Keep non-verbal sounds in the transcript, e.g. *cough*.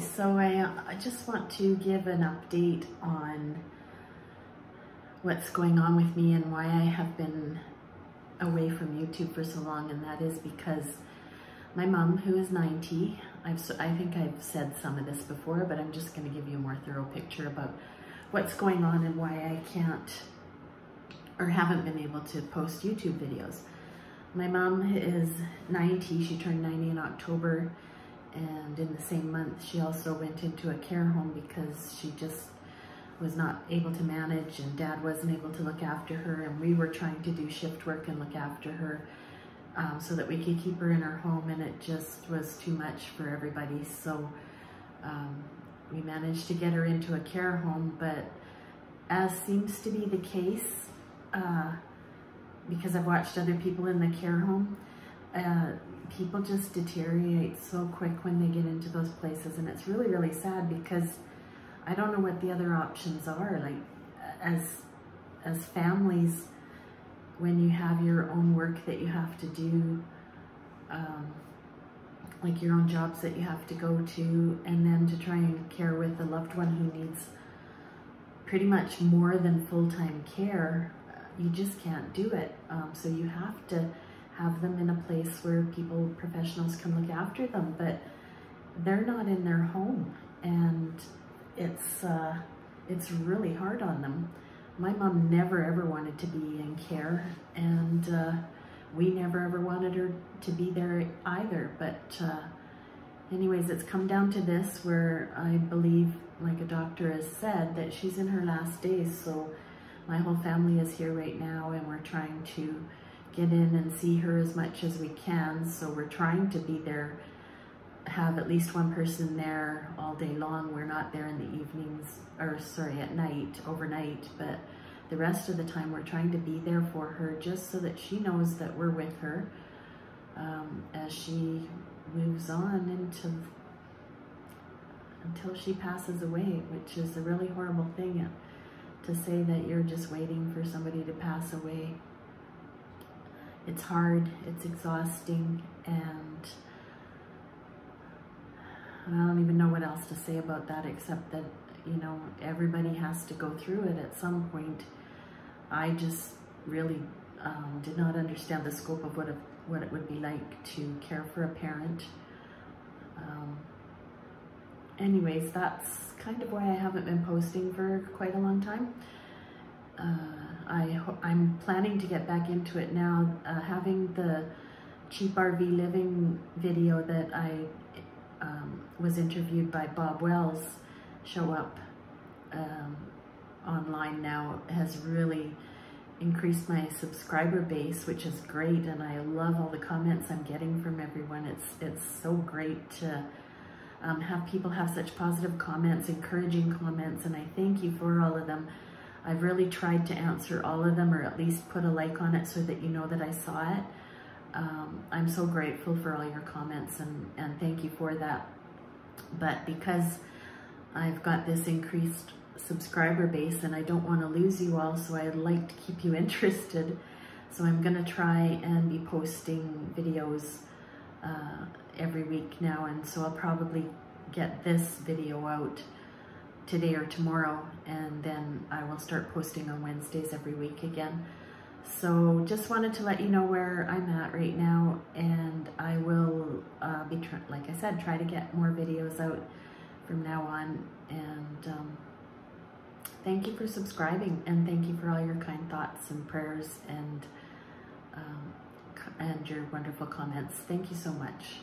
so I, I just want to give an update on what's going on with me and why I have been away from YouTube for so long, and that is because my mom, who is 90, I've, I think I've said some of this before, but I'm just going to give you a more thorough picture about what's going on and why I can't or haven't been able to post YouTube videos. My mom is 90, she turned 90 in October, and in the same month she also went into a care home because she just was not able to manage and dad wasn't able to look after her and we were trying to do shift work and look after her um, so that we could keep her in our home and it just was too much for everybody. So um, we managed to get her into a care home but as seems to be the case uh, because I've watched other people in the care home uh, people just deteriorate so quick when they get into those places and it's really really sad because I don't know what the other options are like as as families when you have your own work that you have to do um, like your own jobs that you have to go to and then to try and care with a loved one who needs pretty much more than full-time care you just can't do it. Um, so you have to have them in a place where people, professionals can look after them, but they're not in their home. And it's, uh, it's really hard on them. My mom never ever wanted to be in care and uh, we never ever wanted her to be there either, but uh, anyways, it's come down to this where I believe, like a doctor has said, that she's in her last days, so my whole family is here right now and we're trying to get in and see her as much as we can. So we're trying to be there, have at least one person there all day long. We're not there in the evenings, or sorry, at night, overnight, but the rest of the time we're trying to be there for her just so that she knows that we're with her um, as she moves on into until she passes away, which is a really horrible thing to say that you're just waiting for somebody to pass away it's hard, it's exhausting, and I don't even know what else to say about that except that, you know, everybody has to go through it at some point. I just really um, did not understand the scope of what it, what it would be like to care for a parent. Um, anyways, that's kind of why I haven't been posting for quite a long time. Uh, I, I'm planning to get back into it now, uh, having the cheap RV living video that I um, was interviewed by Bob Wells show up um, online now has really increased my subscriber base, which is great. And I love all the comments I'm getting from everyone. It's, it's so great to um, have people have such positive comments, encouraging comments, and I thank you for all of them. I've really tried to answer all of them or at least put a like on it so that you know that I saw it. Um, I'm so grateful for all your comments and, and thank you for that. But because I've got this increased subscriber base and I don't want to lose you all, so I'd like to keep you *laughs* interested. So I'm going to try and be posting videos uh, every week now, and so I'll probably get this video out today or tomorrow, and then I will start posting on Wednesdays every week again. So just wanted to let you know where I'm at right now, and I will uh, be, like I said, try to get more videos out from now on, and um, thank you for subscribing, and thank you for all your kind thoughts and prayers and um, and your wonderful comments. Thank you so much.